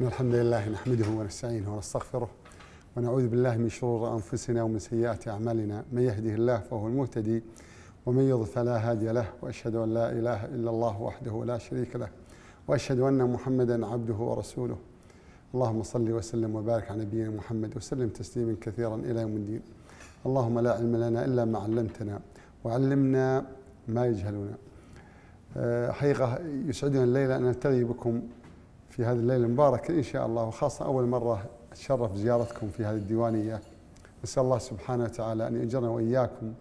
إن الحمد لله نحمده ونستعينه ونستغفره ونعوذ بالله من شرور أنفسنا ومن سيئات أعمالنا. من يهده الله فهو المهتدي ومن يضل فلا هادي له وأشهد أن لا إله إلا الله وحده لا شريك له وأشهد أن محمدا عبده ورسوله. اللهم صل وسلم وبارك على نبينا محمد وسلم تسليما كثيرا إلى يوم الدين. اللهم لا علم لنا إلا ما علمتنا وعلمنا ما يجهلنا. أه، حقيقة يسعدنا الليلة أن نلتقي بكم في هذه الليلة المباركة إن شاء الله وخاصة أول مرة أتشرف بزيارتكم في هذه الديوانية. نسأل الله سبحانه وتعالى أن يجرنا وإياكم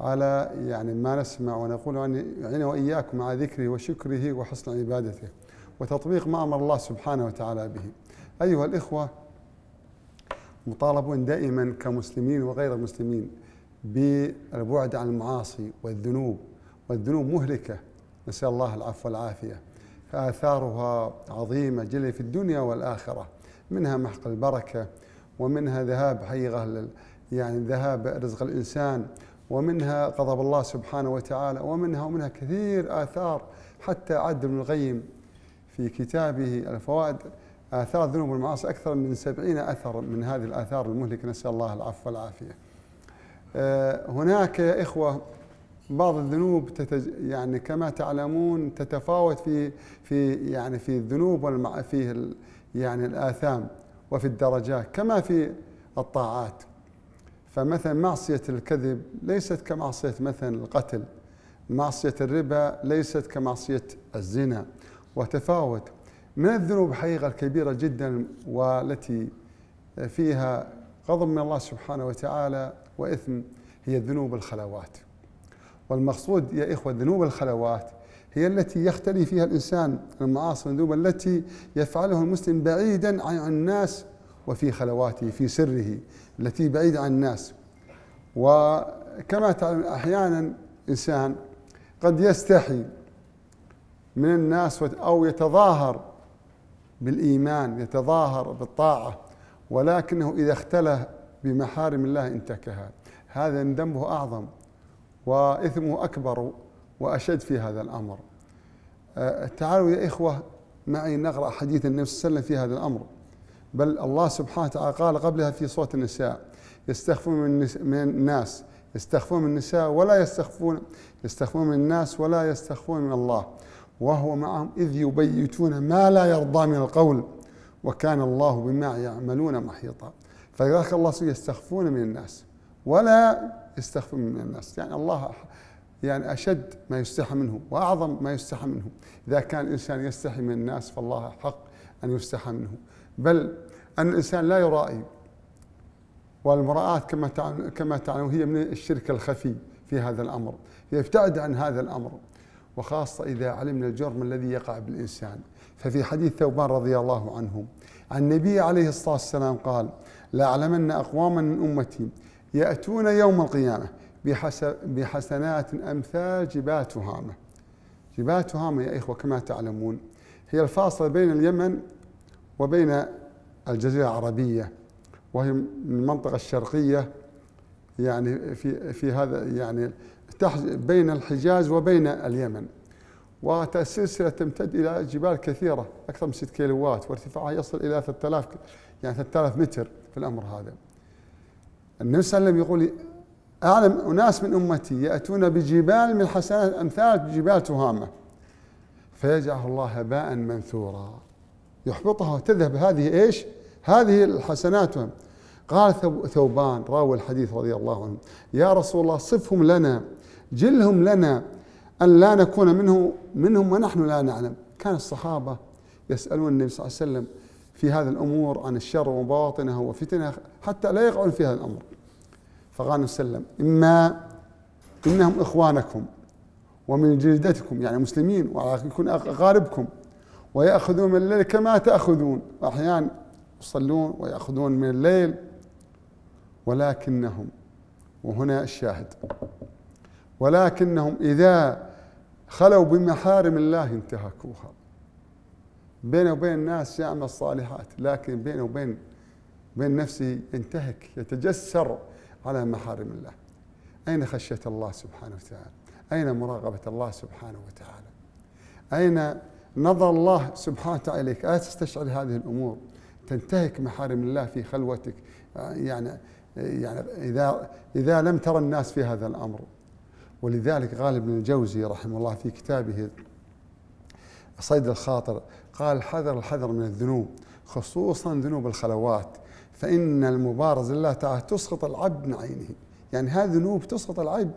على يعني ما نسمع ونقول أن يعيننا وإياكم على ذكره وشكره وحسن عبادته وتطبيق ما أمر الله سبحانه وتعالى به. أيها الإخوة مطالبون دائما كمسلمين وغير المسلمين بالبعد عن المعاصي والذنوب والذنوب مهلكة. نسأل الله العفو والعافية. فآثارها عظيمة جلي في الدنيا والآخرة منها محق البركة ومنها ذهاب حقيقة يعني ذهاب رزق الإنسان ومنها غضب الله سبحانه وتعالى ومنها ومنها كثير آثار حتى عد ابن القيم في كتابه الفوائد آثار ذنوب المعاصي أكثر من سبعين أثر من هذه الآثار المهلكة. نسأل الله العفو والعافية. آه، هناك يا إخوة بعض الذنوب تتج... يعني كما تعلمون تتفاوت في في يعني في الذنوب والمع... في ال... يعني الآثام وفي الدرجات كما في الطاعات. فمثلا معصية الكذب ليست كمعصية مثلا القتل. معصية الربا ليست كمعصية الزنا. وتفاوت. من الذنوب حقيقة الكبيرة جدا والتي فيها غضب من الله سبحانه وتعالى وإثم هي ذنوب الخلوات. والمقصود يا إخوة ذنوب الخلوات هي التي يختلي فيها الإنسان المعاصي والذنوب التي يفعلها المسلم بعيدا عن الناس وفي خلواته في سره التي بعيدة عن الناس. وكما تعلم أحيانا إنسان قد يستحي من الناس أو يتظاهر بالإيمان يتظاهر بالطاعة ولكنه إذا اختلى بمحارم الله انتكها. هذا ذنبه أعظم. وإثمه أكبر وأشد في هذا الأمر. أه، تعالوا يا إخوة معي نقرأ حديث النبي صلى الله عليه وسلم في هذا الأمر. بل الله سبحانه وتعالى قال قبلها في صوت النساء يستخفون من الناس يستخفون من النساء ولا يستخفون يستخفون من الناس ولا يستخفون من الله. وهو معهم إذ يبيتون ما لا يرضى من القول وكان الله بما يعملون محيطا. فلذلك الله يستخفون من الناس. ولا يستخفون من الناس. يعني الله يعني أشد ما يستحى منه وأعظم ما يستحى منه. إذا كان الإنسان يستحي من الناس فالله حق أن يستحى منه. بل أن الإنسان لا يرائي. والمراءة كما كما تعلم هي من الشرك الخفي في هذا الأمر. يبتعد عن هذا الأمر. وخاصة إذا علمنا الجرم الذي يقع بالإنسان. ففي حديث ثوبان رضي الله عنه عن النبي عليه الصلاة والسلام قال لأعلمن أقواما من أمتي يأتون يوم القيامة بحسنات أمثال جبال تهامة. جبال تهامة يا إخوة كما تعلمون هي الفاصلة بين اليمن وبين الجزيرة العربية وهي من المنطقة الشرقية يعني في في هذا يعني بين الحجاز وبين اليمن. وسلسلة تمتد إلى جبال كثيرة أكثر من 6 كيلوات وارتفاعها يصل إلى 3000 يعني 3000 متر في الأمر هذا. النبي صلى الله عليه وسلم يقول أعلم أناس من أمتي يأتون بجبال من حسنات أمثال جبال تهامة. فيجعل الله هباء منثورا. يحبطها وتذهب هذه إيش؟ هذه الحسنات. قال ثوبان راوي الحديث رضي الله عنه. يا رسول الله صفهم لنا جلهم لنا أن لا نكون منه منهم ونحن لا نعلم. كان الصحابة يسألون النبي صلى الله عليه وسلم في هذه الأمور عن الشر وباطنها وفتنها حتى لا يقعون في هذا الأمر. فقال وسلم إما إنهم إخوانكم ومن جلدتكم يعني مسلمين ويكون أقاربكم ويأخذون من الليل كما تأخذون. وأحيانا يصلون ويأخذون من الليل ولكنهم وهنا الشاهد ولكنهم إذا خلوا بمحارم الله انتهكوها. بينه وبين الناس يعمل الصالحات لكن بينه وبين بين نفسه ينتهك يتجسر على محارم الله. أين خشية الله سبحانه وتعالى؟ أين مراقبة الله سبحانه وتعالى؟ أين نظر الله سبحانه وتعالى إليك؟ ألا تستشعر هذه الأمور؟ تنتهك محارم الله في خلوتك. يعني يعني إذا إذا لم ترى الناس في هذا الأمر. ولذلك قال ابن الجوزي رحمه الله في كتابه صيد الخاطر قال حذر الحذر من الذنوب خصوصا ذنوب الخلوات فإن المبارز لله تعالى تسقط العبد من عينه. يعني هذه ذنوب تسقط العبد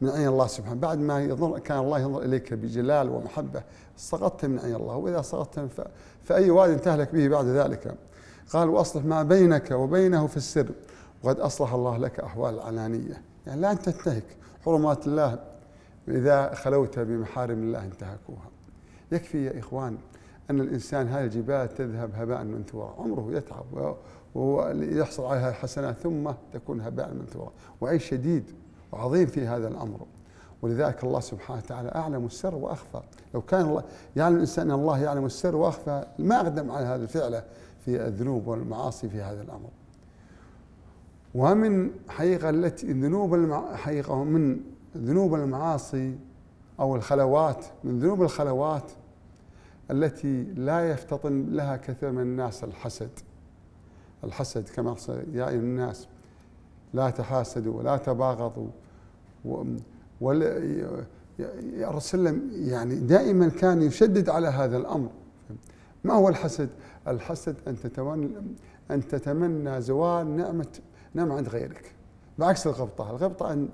من عين الله سبحانه. بعد ما يظن كان الله ينظر إليك بجلال ومحبة سقطت من عين الله. وإذا سقطت فأي واد تهلك به بعد ذلك. قال وأصلح ما بينك وبينه في السر. وقد أصلح الله لك أحوال العلانية. يعني لا تنتهك. حرمات الله إذا خلوت بمحارم الله انتهكوها. يكفي يا إخوان أن الإنسان هذه الجبال تذهب هباء منثورا عمره يتعب ويحصل عليها الحسنات ثم تكون هباء منثورا وعيش شديد وعظيم في هذا الأمر. ولذلك الله سبحانه وتعالى أعلم السر وأخفى. لو كان الله يعلم الإنسان أن الله يعلم السر وأخفى ما أقدم على هذا الفعل في الذنوب والمعاصي في هذا الأمر. ومن حقيقة التي الذنوب المع... حقيقة من ذنوب المعاصي أو الخلوات من ذنوب الخلوات التي لا يفتطن لها كثير من الناس الحسد. الحسد كما يا أيها الناس. لا تحاسدوا ولا تباغضوا. والرسول يعني دائما كان يشدد على هذا الأمر. ما هو الحسد؟ الحسد أن تتمنى أن تتمنى زوال نعمة نعمة عند غيرك. بعكس الغبطة. الغبطة أن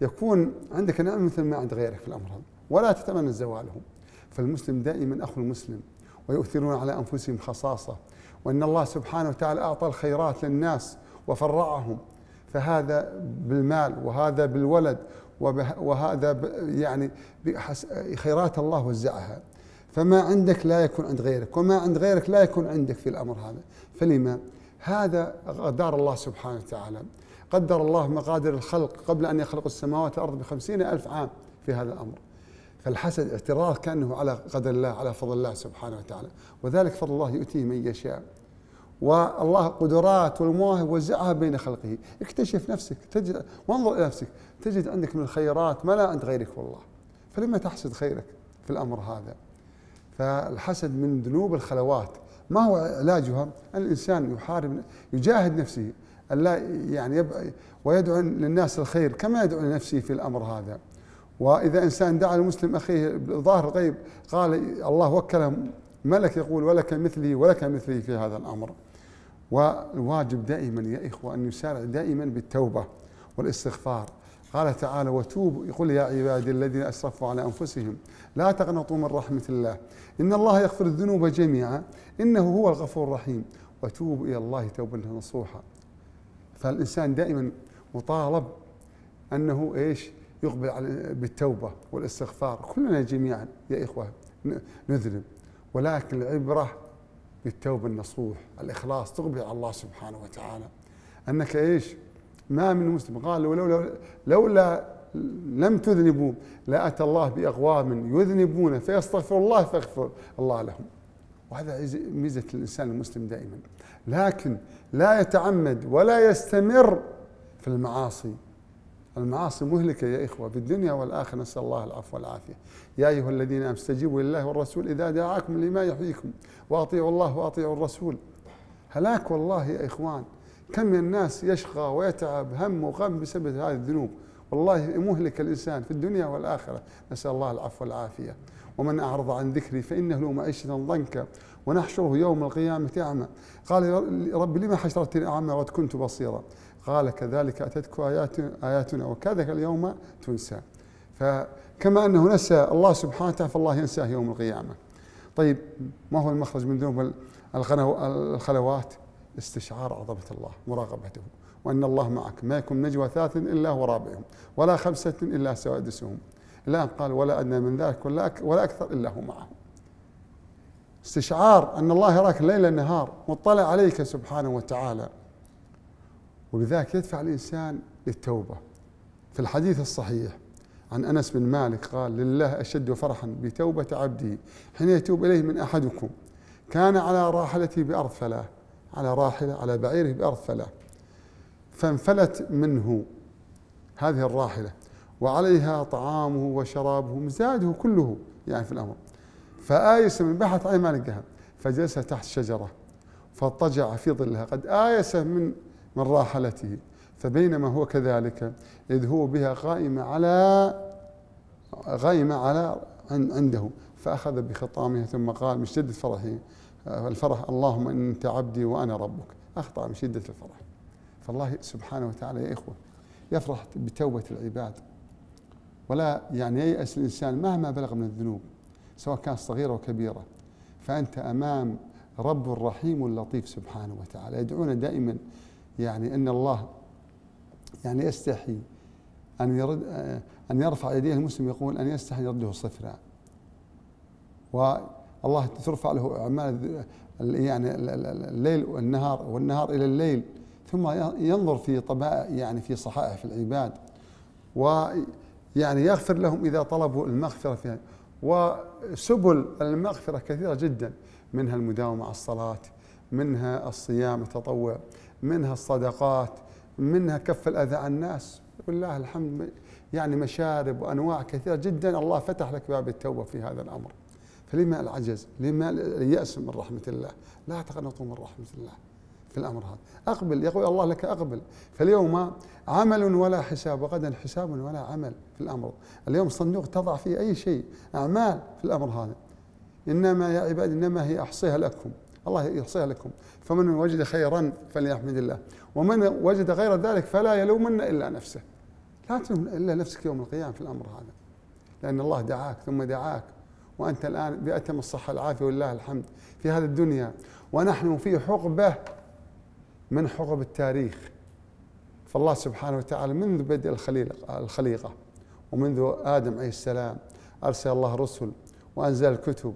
يكون عندك نعمة مثل ما عند غيرك في الأمر هذا. ولا تتمنى زواله فالمسلم دائما أخو المسلم ويؤثرون على أنفسهم خصاصة وأن الله سبحانه وتعالى أعطى الخيرات للناس وفرعهم. فهذا بالمال وهذا بالولد وهذا يعني خيرات الله وزعها. فما عندك لا يكون عند غيرك وما عند غيرك لا يكون عندك في الأمر هذا. فلما؟ هذا قدر الله سبحانه وتعالى. قدر الله مقادر الخلق قبل أن يخلق السماوات والأرض بخمسين ألف عام في هذا الأمر. فالحسد اعتراض كأنه على قدر الله على فضل الله سبحانه وتعالى. وذلك فضل الله يؤتيه من يشاء. والله قدرات والمواهب وزعها بين خلقه. اكتشف نفسك تجد وانظر إلى نفسك. تجد عندك من الخيرات ما لا عند غيرك والله. فلما تحسد خيرك في الأمر هذا؟ فالحسد من ذنوب الخلوات. ما هو علاجها؟ أن الإنسان يحارب يجاهد نفسه. ألا يعني ويدعو للناس الخير كما يدعو لنفسه في الأمر هذا. وإذا إنسان دعا المسلم أخيه بظاهر الغيب قال الله وكله ملك يقول ولك مثلي ولك مثلي في هذا الأمر. والواجب دائما يا إخوة أن يسارع دائما بالتوبة والاستغفار. قال تعالى وتوبوا يقول يا عبادي الذين أسرفوا على أنفسهم لا تقنطوا من رحمة الله. إن الله يغفر الذنوب جميعا إنه هو الغفور الرحيم. وتوبوا إلى الله توبة نصوحا. فالإنسان دائما مطالب أنه إيش؟ يقبل بالتوبة والاستغفار. كلنا جميعا يا إخوة نذنب. ولكن العبرة بالتوبة النصوح الإخلاص تقبل على الله سبحانه وتعالى. أنك إيش؟ ما من مسلم. قال لولا لولا لم تذنبوا لأتى الله بأقوام يذنبون فيستغفر الله فيغفر الله لهم. وهذا ميزة الإنسان المسلم دائما. لكن لا يتعمد ولا يستمر في المعاصي. المعاصي مهلكة يا إخوة في الدنيا والآخرة نسأل الله العفو والعافية. يا أيها الذين آمنوا استجيبوا لله والرسول إذا دعاكم لما يحييكم وأطيعوا الله وأطيعوا الرسول. هلاك والله يا إخوان. كم من الناس يشقى ويتعب هم وغم بسبب هذه الذنوب. والله مهلك الإنسان في الدنيا والآخرة. نسأل الله العفو والعافية. ومن أعرض عن ذكري فإنه له معيشة ضنكا ونحشره يوم القيامة أعمى. قال رب لما حشرتني أعمى وقد كنت بصيرا. قال كذلك أتتك آيات آياتنا وكذلك اليوم تنسى. فكما أنه نسى الله سبحانه وتعالى فالله ينساه يوم القيامة. طيب ما هو المخرج من ذنوب الخلوات؟ استشعار عظمة الله مراقبته وأن الله معك. ما يكون نجوى ثلاث إلا هو رابعهم ولا خمسة إلا سوادسهم الآن قال ولا أدنى من ذلك ولا, ولا أكثر إلا هو معهم استشعار أن الله يراك ليل نهار مطلع عليك سبحانه وتعالى. ولذلك يدفع الإنسان للتوبة. في الحديث الصحيح عن أنس بن مالك قال لله أشد فرحا بتوبة عبده حين يتوب إليه من أحدكم. كان على راحلته بأرض فلاة على راحلة على بعيره بأرض فلاة فانفلت منه هذه الراحلة وعليها طعامه وشرابه مزاجه كله يعني في الأمر. فآيس من بحث عين ما لقاها فجلس تحت شجرة فاضطجع في ظلها. قد آيس من من راحلته. فبينما هو كذلك إذ هو بها قائمة على غيمة على عنده فأخذ بخطامها ثم قال من شدة فرحه الفرح اللهم أنت عبدي وأنا ربك. أخطأ من شدة الفرح. فالله سبحانه وتعالى يا إخوة يفرح بتوبة العباد. ولا يعني ييأس الإنسان مهما بلغ من الذنوب سواء كانت صغيرة وكبيرة فأنت أمام رب الرحيم اللطيف سبحانه وتعالى. يدعونا دائما يعني أن الله يعني يستحي أن يرد أن يرفع يديه المسلم يقول أن يستحي يرده صفرا. والله ترفع له أعمال يعني الليل والنهار والنهار إلى الليل ثم ينظر في طبائع يعني في صحائف العباد ويعني يغفر لهم إذا طلبوا المغفرة فيها. وسبل المغفرة كثيرة جدا منها المداومة على الصلاة منها الصيام التطوع. منها الصدقات منها كف الأذى عن الناس. ولله الحمد يعني مشارب وأنواع كثيرة جدا. الله فتح لك باب التوبة في هذا الأمر. فلما العجز لما اليأس من رحمة الله. لا تقنطوا من رحمة الله في الأمر هذا. أقبل يقول الله لك أقبل. فاليوم عمل ولا حساب وغدا حساب ولا عمل في الأمر. اليوم صندوق تضع فيه أي شيء أعمال في الأمر هذا. إنما يا عبادي إنما هي أحصيها لكم. الله يحصيها لكم. فمن وجد خيرا فليحمد الله. ومن وجد غير ذلك فلا يلومن إلا نفسه. لا تلوم إلا نفسك يوم القيامة في الأمر هذا. لأن الله دعاك ثم دعاك. وأنت الآن بأتم الصحة العافية ولله الحمد في هذه الدنيا. ونحن في حقبة من حقب التاريخ. فالله سبحانه وتعالى منذ بدء الخليقة ومنذ آدم عليه السلام أرسل الله رسل وأنزل الكتب.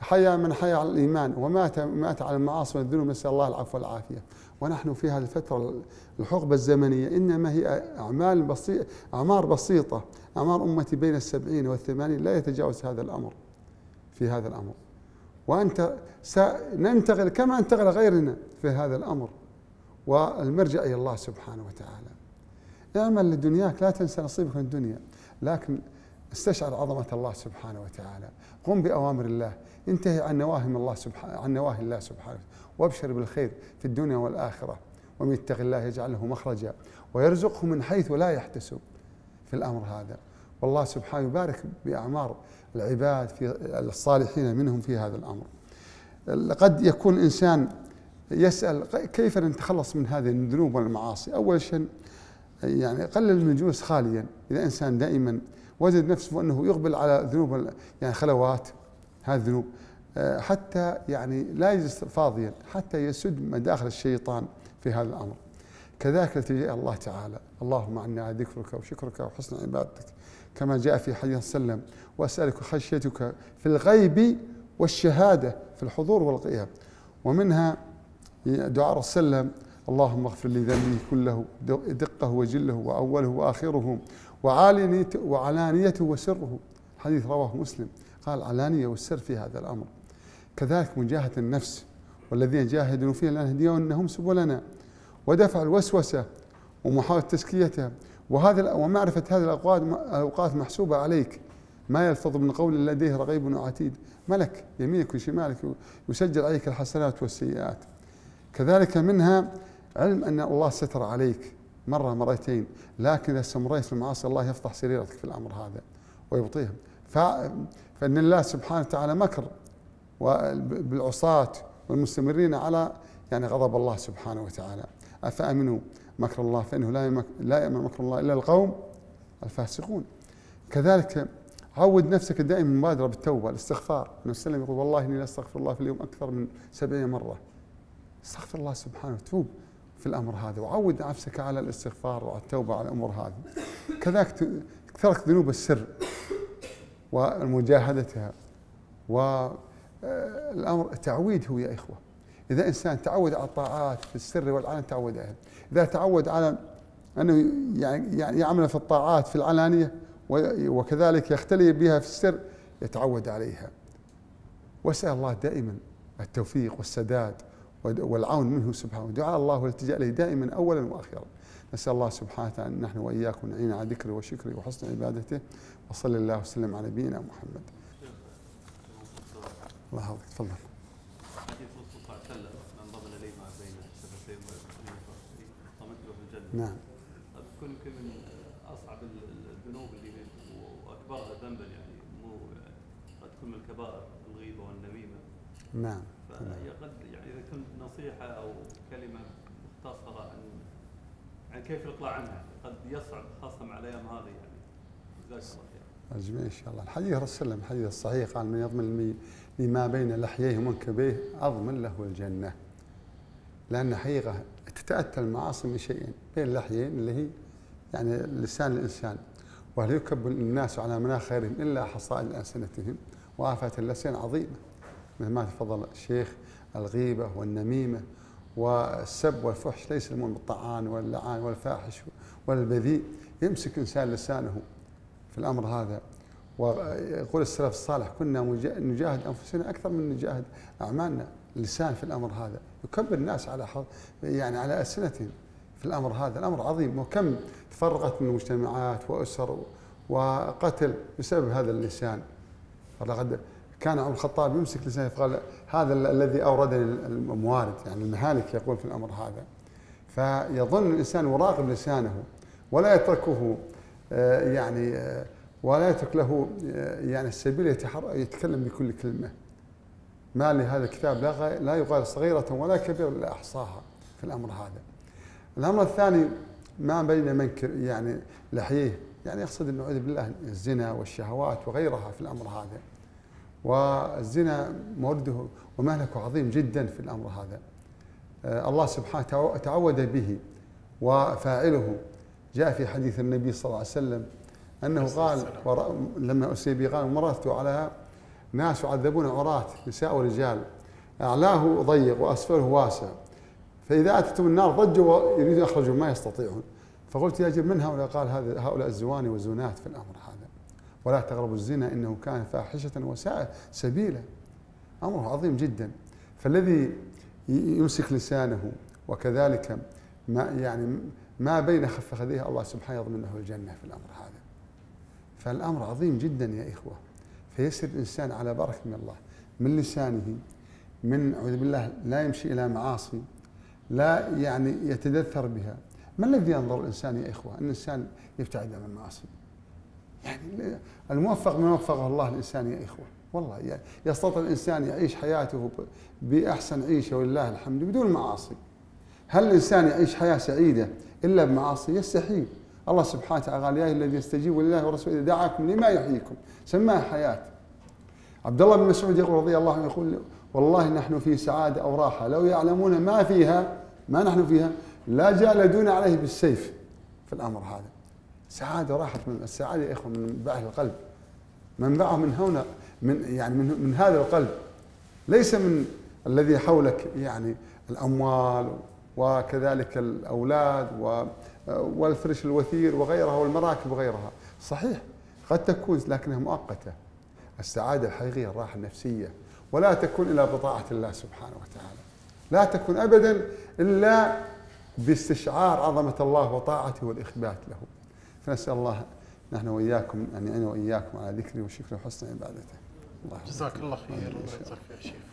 وحيا من حيا على الإيمان ومات مات على المعاصي والذنوب نسأل الله العفو والعافية. ونحن في هذه الفترة الحقبة الزمنية إنما هي أعمال بسيطة أعمار بسيطة. أعمار أمتي بين السبعين والثمانين لا يتجاوز هذا الأمر في هذا الأمر. وأنت سننتقل كما انتقل غيرنا في هذا الأمر. والمرجع إلى الله سبحانه وتعالى. اعمل لدنياك لا تنسى نصيبك من الدنيا. لكن استشعر عظمة الله سبحانه وتعالى. قم بأوامر الله. انتهي عن نواهي الله سبحانه عن نواهي الله سبحانه وابشر بالخير في الدنيا والآخرة. ومن يتق الله يجعل له مخرجا. ويرزقه من حيث لا يحتسب. في الأمر هذا. والله سبحانه يبارك بأعمار العباد في الصالحين منهم في هذا الأمر. قد يكون الإنسان يسأل كيف نتخلص من هذه الذنوب والمعاصي؟ أول شيء يعني قلل من الجلوس خاليا. إذا إنسان دائما وجد نفسه أنه يقبل على ذنوب يعني خلوات هذه الذنوب. حتى يعني لا يجلس فاضيا حتى يسد مداخل الشيطان في هذا الأمر. كذلك التجاء الله تعالى. اللهم عنا ذكرك وشكرك وحسن عبادتك كما جاء في حديث وسلم وأسألك خشيتك في الغيب والشهادة في الحضور والغياب ومنها دعاء وسلم اللهم اغفر لي ذنبي كله دقه وجله وأوله وآخره وعالنيته وعلانيته وسره. حديث رواه مسلم. قال علانية والسر في هذا الأمر. كذلك مجاهدة النفس والذين جاهدوا فينا لنهدينهم سبلنا. ودفع الوسوسة ومحاولة تزكيتها وهذا ومعرفة هذه الأوقات الأوقات محسوبة عليك. ما يلفظ من قول لديه رغيب وعتيد. ملك يمينك وشمالك يسجل عليك الحسنات والسيئات. كذلك منها علم أن الله ستر عليك. مرة مرتين لكن إذا استمريت في المعاصي الله يفضح سريرتك في الأمر هذا ويبطيهم فإن الله سبحانه وتعالى مكر بالعصاة والمستمرين على يعني غضب الله سبحانه وتعالى. أفأمنوا مكر الله؟ فإنه لا لا يأمن مكر الله إلا القوم الفاسقون. كذلك عود نفسك دائما مبادرة بالتوبة الاستغفار. النبي صلى الله عليه وسلم يقول والله إني لا أستغفر الله في اليوم أكثر من سبعين مرة. استغفر الله سبحانه توب في الأمر هذا وعود نفسك على الاستغفار وعلى التوبة على الأمور هذه. كذلك ترك ذنوب السر ومجاهدتها. والأمر تعويد هو يا إخوة. إذا إنسان تعود على الطاعات في السر والعلن تعود عليها إذا تعود على أنه يعني يعمل في الطاعات في العلانية وكذلك يختلي بها في السر يتعود عليها. وأسأل الله دائما التوفيق والسداد والعون منه سبحانه دعاء الله والالتجاء إليه دائما اولا وأخيرا. نسأل الله سبحانه وتعالى أن نحن وإياكم نعين على ذكره وشكره وحسن عبادته. وصلى الله وسلم على نبينا محمد. الله يحفظك. تفضل. نعم. طيب كل يمكن من اصعب الذنوب اللي وأكبرها ذنبا يعني مو قد تكون من الكبائر الغيبة والنميمة. نعم. قد يعني إذا كنت نصيحة أو كلمة مختصرة عن عن كيف الاقلاع عنها قد يصعب خاصة مع الأيام هذه يعني. جزاك الله خير. أجمل إن شاء الله. الحديث رسول الله الحديث الصحيح قال من يضمن لما بين لحييه ومنكبيه أضمن له الجنة. لأن حقيقة تتأتى المعاصي من شيئين بين اللحيين اللي هي يعني لسان الإنسان. وهل يكب الناس على مناخ خيرهم إلا حصائد ألسنتهم؟ وآفات اللسان عظيمة. مثل ما تفضل الشيخ الغيبة والنميمة والسب والفحش ليس المؤمن بالطعان واللعان والفاحش والبذيء. يمسك إنسان لسانه في الأمر هذا. ويقول السلف الصالح كنا نجاهد أنفسنا أكثر من نجاهد أعمالنا. اللسان في الأمر هذا. يكبر الناس على يعني على ألسنتهم في الأمر هذا. الأمر عظيم. وكم تفرقت من مجتمعات وأسر وقتل بسبب هذا اللسان. لقد كان عمر الخطاب يمسك لسانه فقال هذا الذي أوردني الموارد يعني المهالك يقول في الأمر هذا فيظن الإنسان يراقب لسانه ولا يتركه آه، يعني آه، ولا يترك له آه، يعني السبيل يتكلم بكل كلمة ما لهذا الكتاب لا لا يقال صغيرة ولا كبيرة إلا أحصاها في الأمر هذا. الأمر الثاني ما بين منكر يعني لحيه يعني يقصد نعوذ بالله الزنا والشهوات وغيرها في الأمر هذا. والزنا مورده ومهلكه عظيم جدا في الأمر هذا. آه، الله سبحانه تعود به وفاعله. جاء في حديث النبي صلى الله عليه وسلم أنه قال لما اسري بي قال مررت على ناس يعذبون عراة نساء ورجال. أعلاه ضيق وأسفله واسع. فإذا أتتهم النار ضجوا ويريدوا يخرجوا ما يستطيعون. فقلت يا جب من هؤلاء؟ قال هذا هؤلاء الزواني والزونات في الأمر هذا. ولا تقربوا الزنا إنه كان فاحشة وساء سبيلا. امره عظيم جدا. فالذي يمسك لسانه وكذلك ما يعني ما بين خف خذيه الله سبحانه يضمن له الجنة في الأمر هذا. فالأمر عظيم جدا يا إخوة. فيسر الإنسان على بركة من الله من لسانه من أعوذ بالله لا يمشي إلى معاصي لا يعني يتدثر بها. ما الذي ينظر الإنسان يا إخوة؟ إن الإنسان يبتعد عن المعاصي. يعني الموفق من وفقه الله الإنسان يا إخوة. والله يعني يستطيع الإنسان يعيش حياته بأحسن عيشة ولله الحمد بدون معاصي. هل الإنسان يعيش حياة سعيدة إلا بمعاصي؟ يستحيل. الله سبحانه وتعالى قال يا الذي يستجيب لله ورسوله إذا دعاكم لما يحييكم. سماها حياة. عبد الله بن مسعود يقول رضي الله عنه يقول والله نحن في سعادة أو راحة لو يعلمون ما فيها ما نحن فيها لا جالدون عليه بالسيف. في الأمر هذا. سعادة راحت من السعادة يا إخوة من منبعه القلب. منبعه من هنا من يعني من, من هذا القلب. ليس من الذي حولك يعني الأموال وكذلك الأولاد والفرش الوثير وغيرها والمراكب وغيرها. صحيح قد تكون لكنها مؤقتة. السعادة الحقيقية الراحة النفسية. ولا تكون إلا بطاعة الله سبحانه وتعالى. لا تكون أبدا إلا باستشعار عظمة الله وطاعته والإخبات له. فنسأل الله نحن وإياكم أن يعين وإياكم على ذكره وشكره وحسن عبادته. الله جزاك الله خير. الله يجزاك خير شيخ.